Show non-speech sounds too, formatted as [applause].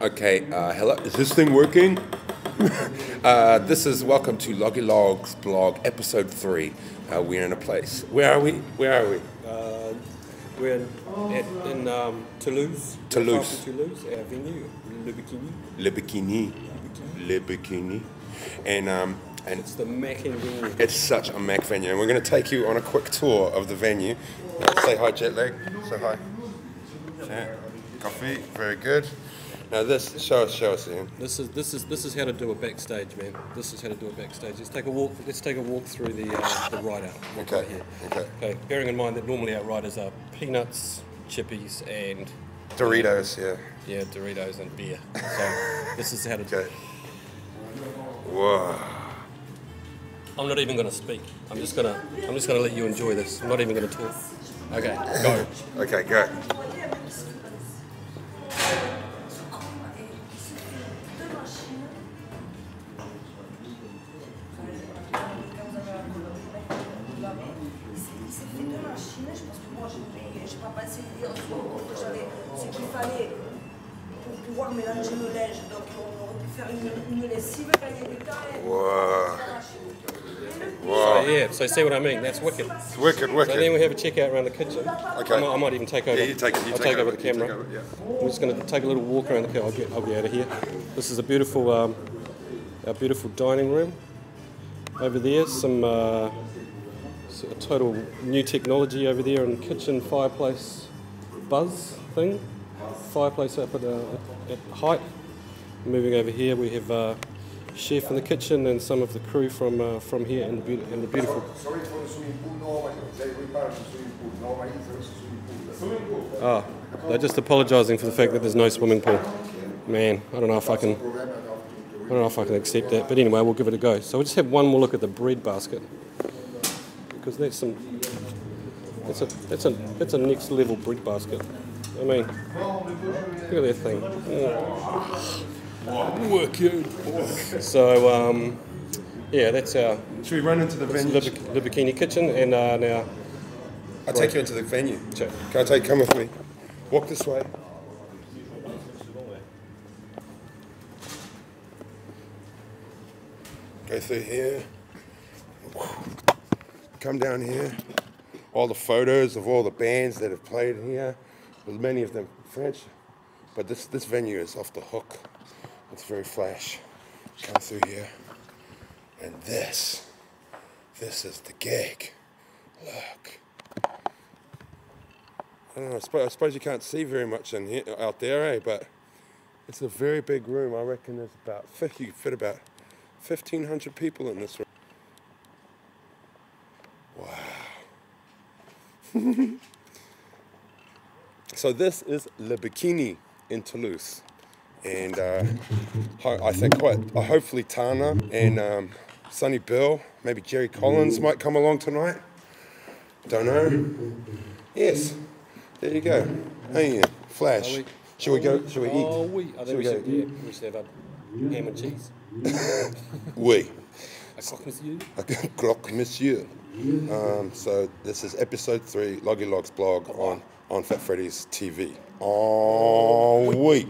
Okay, uh, hello. Is this thing working? [laughs] uh, this is welcome to Loggy Logs blog, episode three. Uh, we're in a place. Where are we? Where are we? Uh, we're in, at, in um, Toulouse. Toulouse. Toulouse, our venue, Le Bikini. Le Bikini. Le Bikini. And um, and It's the Mackin venue. it's such a Mac venue, and we're going to take you on a quick tour of the venue. Say hi, Jetlag. Say hi. Chat. Coffee. Very good. Now this, show us, show us, Ian. This is this is this is how to do a backstage, man. This is how to do a backstage. Let's take a walk. Let's take a walk through the uh, the ride out. Okay, right here. okay. Okay. Bearing in mind that normally our riders are peanuts, chippies, and Doritos, yeah. yeah, Doritos and beer. [laughs] So this is how to do. Okay. it. Whoa. I'm not even going to speak. I'm just gonna I'm just gonna let you enjoy this. I'm not even going to talk. Okay. Go. [laughs] Okay, go. N'ai pas passé l'idée en que j'avais ce qu'il fallait pour pouvoir mélanger le linge. Donc on aurait pu faire une, une lessive, gagner du temps et Wow. So yeah. So see what I mean? That's wicked. It's wicked, So then we have a check out around the kitchen. Okay. I might, I might even take over. Yeah, you take it. You I'll take take over over, the camera. over, yeah. I'm just going to take a little walk around the kitchen. I'll get, I'll get out of here. This is a beautiful, um, our beautiful dining room. Over there, some uh, s- a total new technology over there in the kitchen fireplace buzz thing. Fireplace up at, uh, at height. Moving over here, we have uh, chef in the kitchen and some of the crew from uh, from here in the, beaut- in the beautiful Sorry for the swimming pool, no, they repaired the swimming pool, no, there is a swimming pool. Oh, they're just apologising for the fact that there's no swimming pool. Man, I don't know if I can. I don't know if I can accept that, but anyway, we'll give it a go. So we'll just have one more look at the bread basket because that's some. That's a that's a that's a next level brick basket. I mean, look at that thing. Mm. Work it. So um, yeah, that's our Should we run into the venue? the, the bikini kitchen, and uh, now I'll take you into the venue. Sure. Can I take, come with me? Walk this way. Go through here. Come down here. All the photos of all the bands that have played here. With many of them French. But this, this venue is off the hook. It's very flash. Come through here. And this, this is the gig. Look. I know. I suppose, I suppose you can't see very much in here, out there, eh? But it's a very big room. I reckon there's about 50, you fit about 1,500 people in this room. [laughs] so this is Le Bikini in Toulouse. And uh, I think quite, uh, hopefully Tana and um, Sonny Bill, maybe Jerry Collins might come along tonight. Don't know. Yes. There you go. Hey. Flash. We- Should we go? Should we eat? Oh, we. I Should think we we should, go? yeah, we should have a ham and cheese. Oui. A croque monsieur. Croque Monsieur. Um, so this is episode three, Loggy Logs blog on on Fat Freddy's TV. Oh, oui.